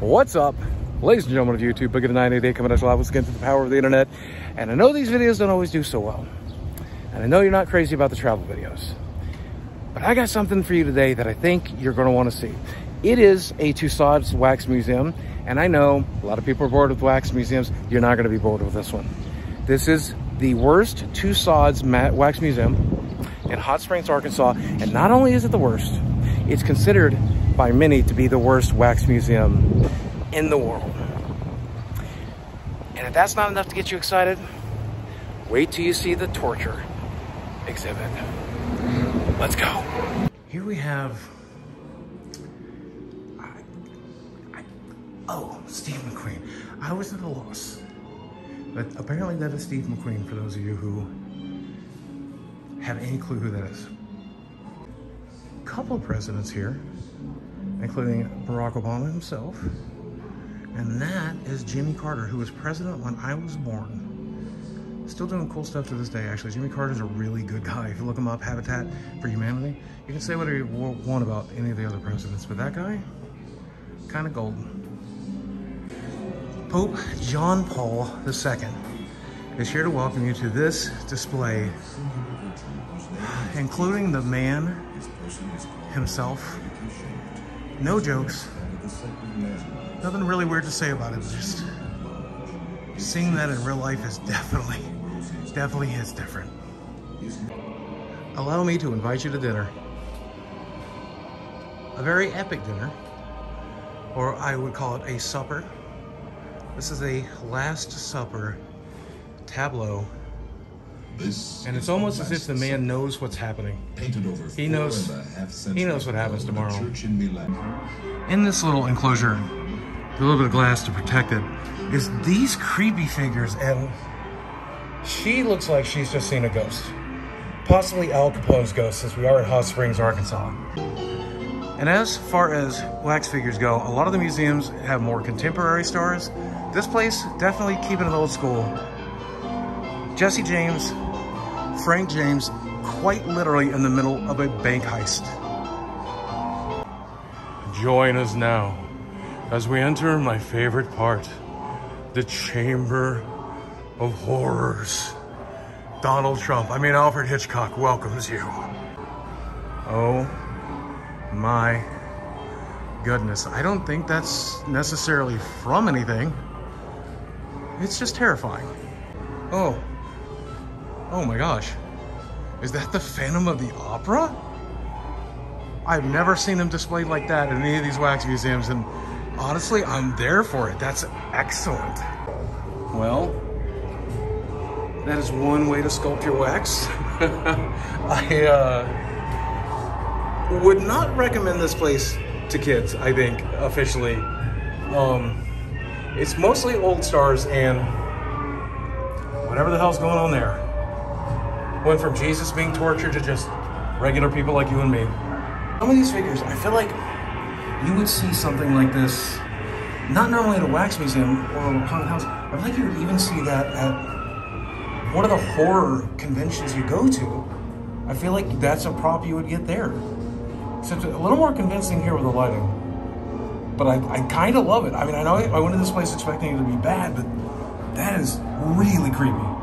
What's up? Ladies and gentlemen of YouTube, Boogie the 988 coming at you live once again to the power of the internet. And I know these videos don't always do so well. And I know you're not crazy about the travel videos. But I got something for you today that I think you're going to want to see. It is a Tussauds Wax Museum. And I know a lot of people are bored with wax museums. You're not going to be bored with this one. This is the worst Tussauds Wax Museum in Hot Springs, Arkansas. And not only is it the worst, it's considered by many to be the worst wax museum in the world. And if that's not enough to get you excited, wait till you see the torture exhibit. Let's go. Here we have, I, I, oh, Steve McQueen. I was at a loss, but apparently that is Steve McQueen for those of you who have any clue who that is. Couple presidents here, including Barack Obama himself, and that is Jimmy Carter, who was president when I was born. Still doing cool stuff to this day, actually. Jimmy Carter's a really good guy. If you look him up, Habitat for Humanity, you can say whatever you want about any of the other presidents, but that guy, kind of golden. Pope John Paul II is here to welcome you to this display, including the man himself. No jokes, Nothing really weird to say about it. Just seeing that in real life is definitely, definitely hits different. Allow me to invite you to dinner. A very epic dinner, or I would call it a supper. This is a Last Supper tableau this and it's almost as if the man knows what's happening. he knows. He knows what happens tomorrow. In, in this little enclosure, a little bit of glass to protect it, is these creepy figures, and she looks like she's just seen a ghost. Possibly Al Capone's ghost, since we are in Hot Springs, Arkansas. And as far as wax figures go, a lot of the museums have more contemporary stars. This place, definitely keeping it old school. Jesse James, Frank James, quite literally in the middle of a bank heist. Join us now as we enter my favorite part, the Chamber of Horrors. Donald Trump, I mean Alfred Hitchcock welcomes you. Oh my goodness. I don't think that's necessarily from anything. It's just terrifying. Oh. Oh my gosh. Is that the Phantom of the Opera? I've never seen him displayed like that in any of these wax museums and honestly, I'm there for it. That's excellent. Well, that is one way to sculpt your wax. I uh, would not recommend this place to kids, I think, officially. Um, it's mostly old stars and whatever the hell's going on there. Went from Jesus being tortured to just regular people like you and me. Some of these figures, I feel like you would see something like this, not normally at a wax museum or a haunted house. I feel like you would even see that at one of the horror conventions you go to. I feel like that's a prop you would get there. Except a little more convincing here with the lighting. But I, I kind of love it. I mean, I know I went to this place expecting it to be bad, but that is really creepy.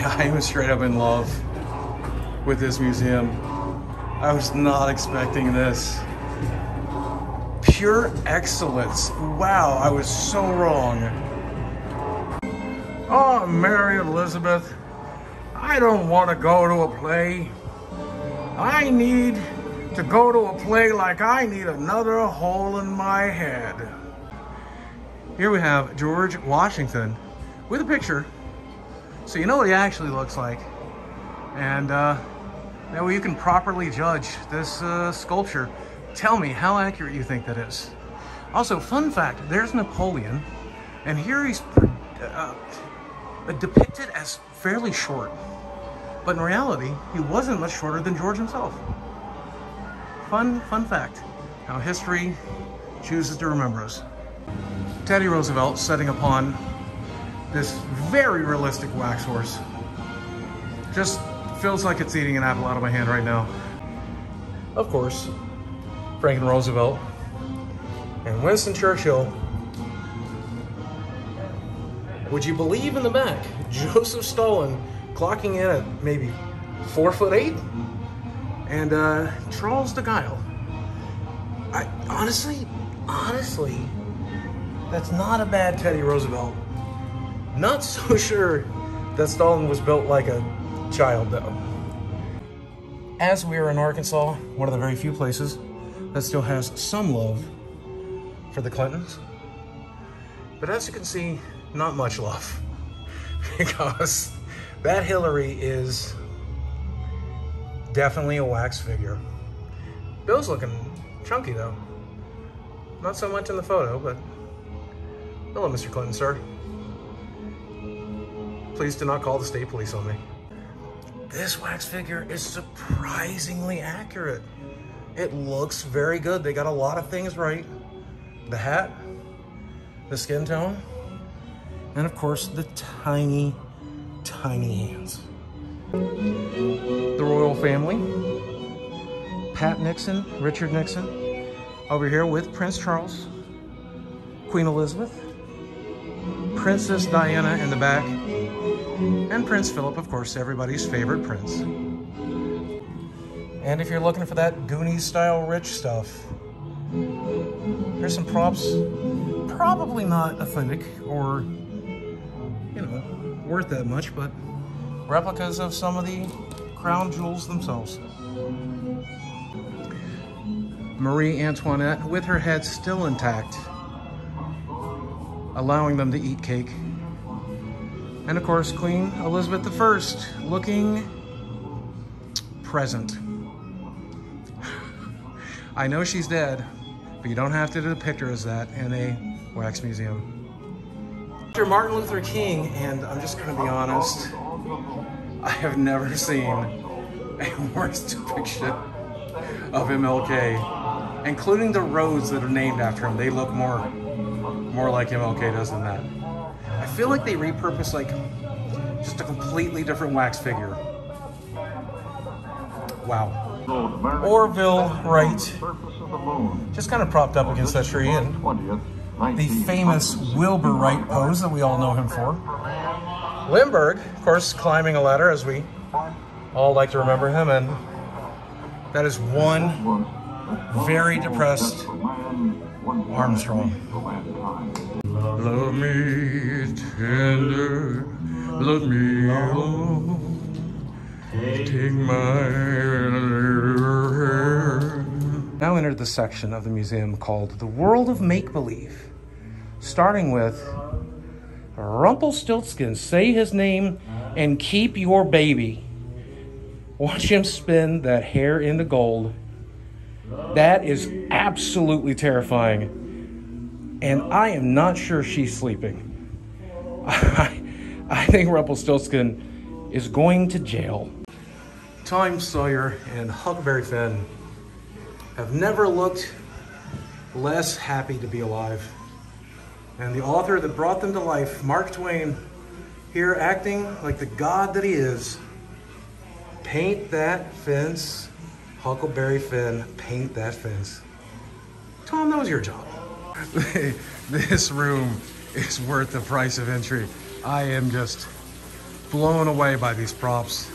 I am straight up in love with this museum. I was not expecting this. Pure excellence. Wow, I was so wrong. Oh, Mary Elizabeth, I don't want to go to a play. I need to go to a play like I need another hole in my head. Here we have George Washington with a picture. So you know what he actually looks like. And uh, way you can properly judge this uh, sculpture. Tell me how accurate you think that is. Also, fun fact, there's Napoleon, and here he's uh, depicted as fairly short. But in reality, he wasn't much shorter than George himself. Fun, fun fact, how history chooses to remember us. Teddy Roosevelt setting upon this very realistic wax horse. Just feels like it's eating an apple out of my hand right now. Of course, Franklin Roosevelt And Winston Churchill, would you believe in the back, Joseph Stalin clocking in at maybe four foot eight? And uh, Charles de Gaulle. I honestly, honestly, that's not a bad Teddy Roosevelt. Not so sure that Stalin was built like a child, though. As we are in Arkansas, one of the very few places that still has some love for the Clintons. But as you can see, not much love because that Hillary is definitely a wax figure. Bill's looking chunky though. Not so much in the photo, but hello, Mr. Clinton, sir. Please do not call the state police on me. This wax figure is surprisingly accurate. It looks very good. They got a lot of things right. The hat, the skin tone, and of course the tiny, tiny hands. The royal family, Pat Nixon, Richard Nixon, over here with Prince Charles, Queen Elizabeth, Princess Diana in the back, and Prince Philip, of course, everybody's favorite prince. And if you're looking for that Goonies style rich stuff, here's some props, probably not authentic or, you know, worth that much, but replicas of some of the crown jewels themselves. Marie Antoinette with her head still intact, allowing them to eat cake. And of course, Queen Elizabeth I looking present. I know she's dead, but you don't have to depict her as that in a wax museum. Dr. Martin Luther King, and I'm just gonna be honest, I have never seen a worse depiction of MLK, including the roads that are named after him. They look more, more like MLK does than that. Feel like they repurposed like just a completely different wax figure. Wow. Orville Wright, just kind of propped up against that tree, and the famous Wilbur Wright pose that we all know him for. Lindbergh, of course, climbing a ladder, as we all like to remember him, and that is one very depressed Armstrong. Love me tender, love me alone. Take my Now entered the section of the museum called The World of Make-Believe, starting with Rumpelstiltskin, say his name and keep your baby. Watch him spin that hair into gold. That is absolutely terrifying. And I am not sure she's sleeping. I, I think Rumpelstiltskin is going to jail. Tom Sawyer and Huckleberry Finn have never looked less happy to be alive. And the author that brought them to life, Mark Twain, here acting like the god that he is, paint that fence, Huckleberry Finn, paint that fence. Tom, that was your job. this room is worth the price of entry. I am just blown away by these props.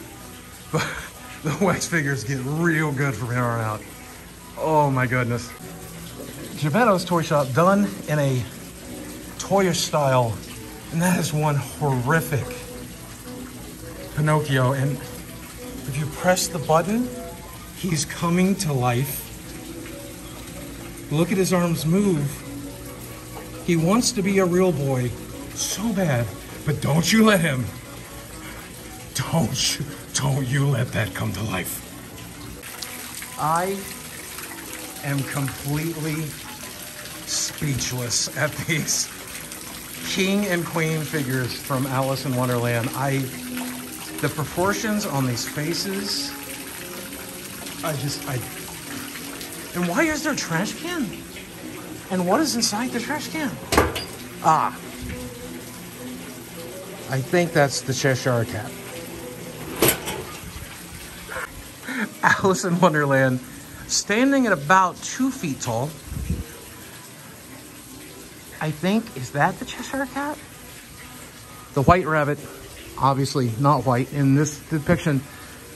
But the wax figures get real good from here on out. Oh my goodness. Geppetto's Toy Shop done in a toyish style. And that is one horrific Pinocchio. And if you press the button, he's coming to life. Look at his arms move. He wants to be a real boy so bad, but don't you let him. Don't you, don't you let that come to life. I am completely speechless at these king and queen figures from Alice in Wonderland. I, the proportions on these faces, I just, I, and why is there a trash can? And what is inside the trash can? Ah, I think that's the Cheshire Cat. Alice in Wonderland, standing at about two feet tall, I think, is that the Cheshire Cat? The White Rabbit, obviously not white in this depiction.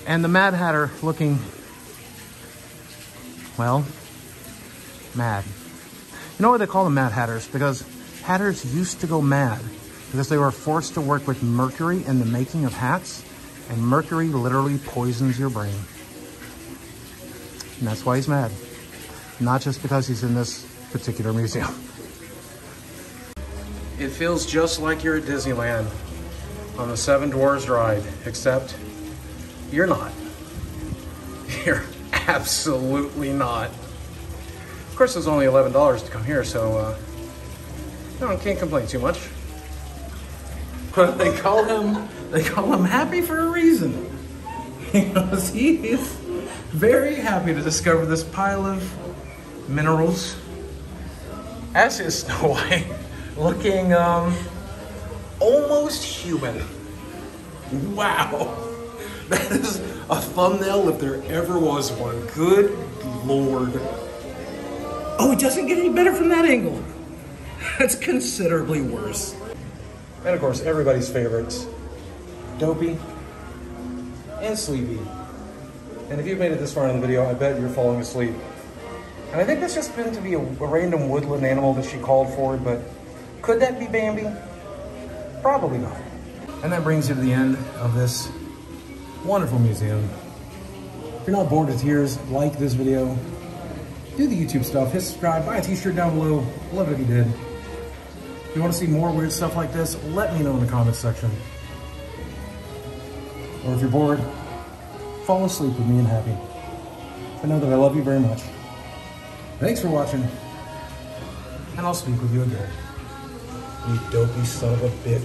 And the Mad Hatter looking, well, mad. You know why they call them Mad Hatters? Because Hatters used to go mad because they were forced to work with mercury in the making of hats. And mercury literally poisons your brain. And that's why he's mad. Not just because he's in this particular museum. It feels just like you're at Disneyland on the Seven Dwarfs ride, except you're not. You're absolutely not. Course, it's only $11 to come here, so uh, no, can't complain too much. But they call him, they call him happy for a reason. Because he is very happy to discover this pile of minerals. As is Snow White, looking um, almost human. Wow. That is a thumbnail if there ever was one. Good lord. Oh, it doesn't get any better from that angle. That's considerably worse. And of course, everybody's favorites, Dopey and Sleepy. And if you've made it this far in the video, I bet you're falling asleep. And I think that's just been to be a, a random woodland animal that she called for, but could that be Bambi? Probably not. And that brings you to the end of this wonderful museum. If you're not bored to tears, like this video, do the YouTube stuff, hit subscribe, buy a t-shirt down below. Love it if you did. If you want to see more weird stuff like this, let me know in the comments section. Or if you're bored, fall asleep with me and Happy. I know that I love you very much. Thanks for watching, and I'll speak with you again. You dopey son of a bitch.